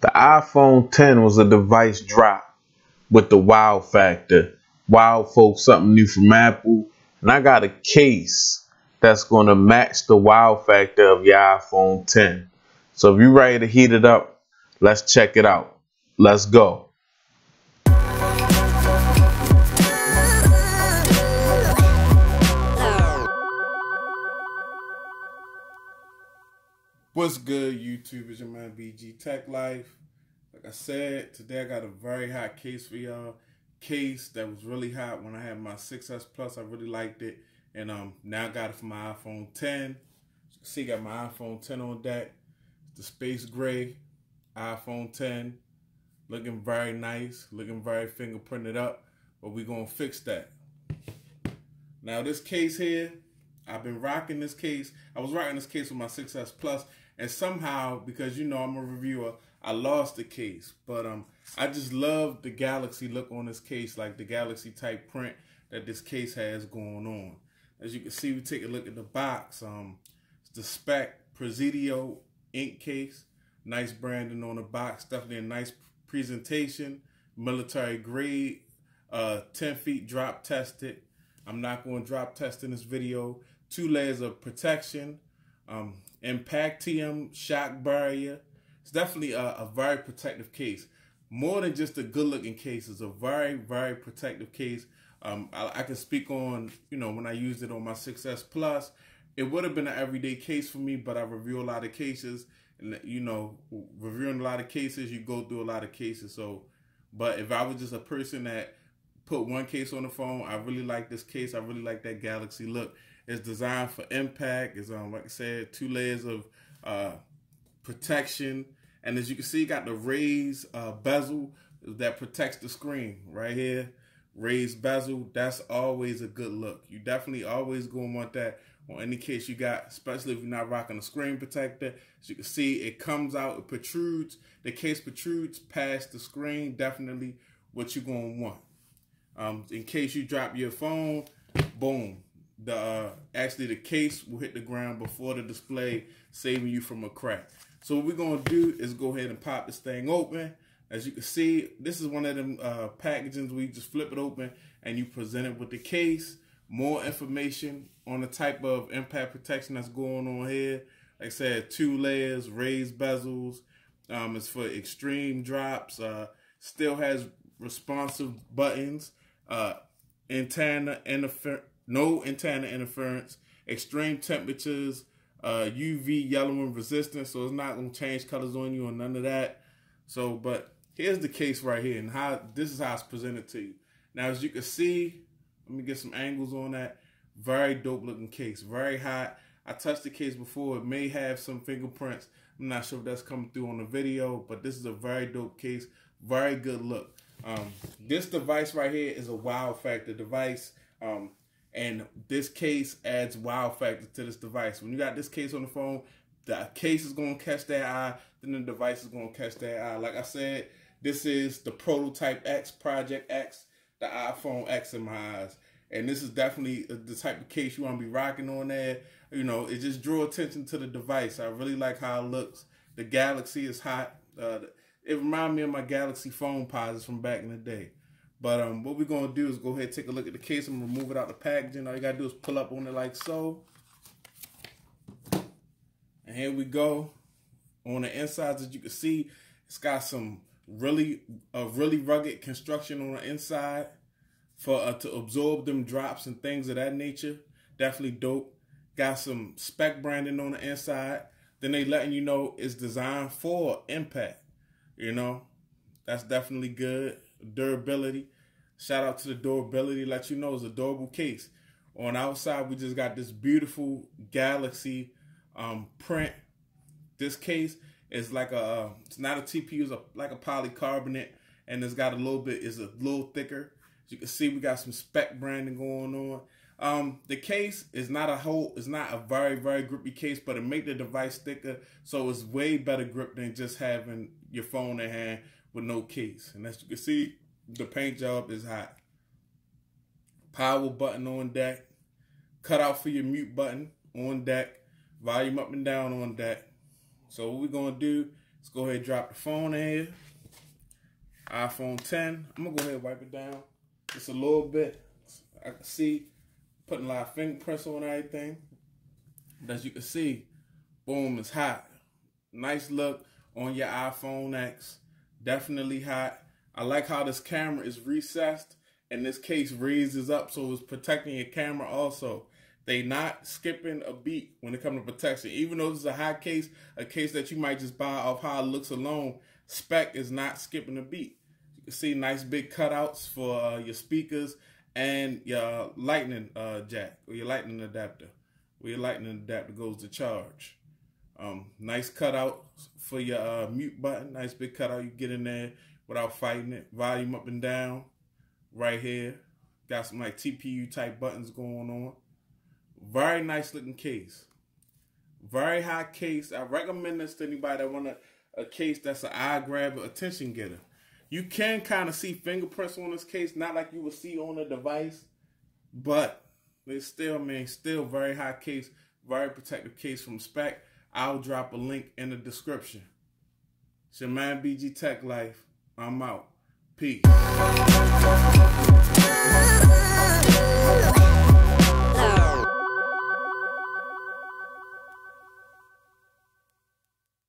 The iPhone 10 was a device drop with the wow factor. Wow folks, something new from Apple. And I got a case that's going to match the wow factor of your iPhone 10. So if you're ready to heat it up, let's check it out. Let's go. What's good, YouTube? It's your man BG Tech Life. Like I said, today I got a very hot case for y'all. Case that was really hot when I had my 6S Plus. I really liked it. And um, now I got it for my iPhone 10. As you see, got my iPhone 10 on deck. It's the space gray iPhone 10. Looking very nice. Looking very fingerprinted up. But we're going to fix that. Now this case here, I've been rocking this case. I was rocking this case with my 6S Plus and somehow because you know I'm a reviewer, I lost the case. But um, I just love the Galaxy look on this case, like the Galaxy type print that this case has going on. As you can see, we take a look at the box. Um, it's the Speck Presidio Inked case. Nice branding on the box. Definitely a nice presentation. Military grade. Uh, 10 feet drop tested. I'm not going to drop test in this video. Two layers of protection. Um, Impactium shock barrier. It's definitely a, a very protective case. More than just a good looking case, it's a very, very protective case. Um, I, I, can speak on, you know, when I used it on my 6S Plus, it would have been an everyday case for me, but I review a lot of cases. And, you know, reviewing a lot of cases, you go through a lot of cases. So, but if I was just a person that put one case on the phone, I really like this case. I really like that Galaxy look. It's designed for impact. It's um like I said, two layers of uh, protection, and as you can see, got the raised uh, bezel that protects the screen right here. Raised bezel. That's always a good look. You definitely always gonna want that on any case you got, especially if you're not rocking a screen protector. As you can see, it comes out, it protrudes. The case protrudes past the screen. Definitely what you're gonna want. Um, in case you drop your phone, boom, the uh, actually the case will hit the ground before the display, saving you from a crack. So what we're gonna do is go ahead and pop this thing open. As you can see, this is one of them uh, packagings where you just flip it open and you present it with the case. More information on the type of impact protection that's going on here. Like I said, two layers, raised bezels. Um, it's for extreme drops. Uh, still has responsive buttons. Uh, antenna interfer no antenna interference, extreme temperatures, uh, UV yellowing resistance, so it's not gonna change colors on you or none of that. So, but here's the case right here, and how this is how it's presented to you. Now, as you can see, let me get some angles on that. Very dope looking case, very hot. I touched the case before. It may have some fingerprints. I'm not sure if that's coming through on the video, but this is a very dope case. Very good look. Um, this device right here is a wow factor device. Um, and this case adds wow factor to this device. When you got this case on the phone, the case is going to catch that eye, then the device is going to catch that eye. Like I said, this is the Prototype X, Project X, the iPhone X in my eyes. And this is definitely the type of case you want to be rocking on there. You know, it just drew attention to the device. I really like how it looks. The Galaxy is hot. Uh, it reminds me of my Galaxy phone posits from back in the day. But um, what we're gonna do is go ahead and take a look at the case and remove it out of the packaging. All you gotta do is pull up on it like so. And here we go. On the insides, as you can see, it's got some really a really rugged construction on the inside for uh, to absorb them drops and things of that nature. Definitely dope. Got some Speck branding on the inside. Then they letting you know it's designed for impact. You know, that's definitely good durability. Shout out to the durability. Let you know it's a durable case. On outside, we just got this beautiful Galaxy um, print. This case is like a, uh, it's not a TPU, it's a, like a polycarbonate, and it's got a little bit, is a little thicker. As you can see, we got some Speck branding going on. Um, the case is not a whole, it's not a very, very grippy case, but it make the device thicker, so it's way better grip than just having your phone in hand with no case. And as you can see, the paint job is hot. Power button on deck. Cut out for your mute button on deck. Volume up and down on deck. So what we're going to do is go ahead and drop the phone in here. iPhone 10. I'm gonna go ahead and wipe it down just a little bit. I can see putting a lot of fingerprints on everything. But as you can see, boom, it's hot. Nice look on your iPhone X. Definitely hot. I like how this camera is recessed and this case raises up so it's protecting your camera also. They not skipping a beat when it comes to protection. Even though this is a high case, a case that you might just buy off how it looks alone, Speck is not skipping a beat. You can see nice big cutouts for uh, your speakers and your lightning uh, jack or your lightning adapter. Where your lightning adapter goes to charge. Um, nice cutout for your uh, mute button. Nice big cutout. You get in there without fighting it. Volume up and down right here. Got some like TPU type buttons going on. Very nice looking case. Very high case. I recommend this to anybody that want a, a case that's an eye grabber, attention getter. You can kind of see fingerprints on this case, not like you would see on a device, but it's still, man, still very high case, very protective case from Speck. I'll drop a link in the description. It's your man BG Tech Life. I'm out. Peace.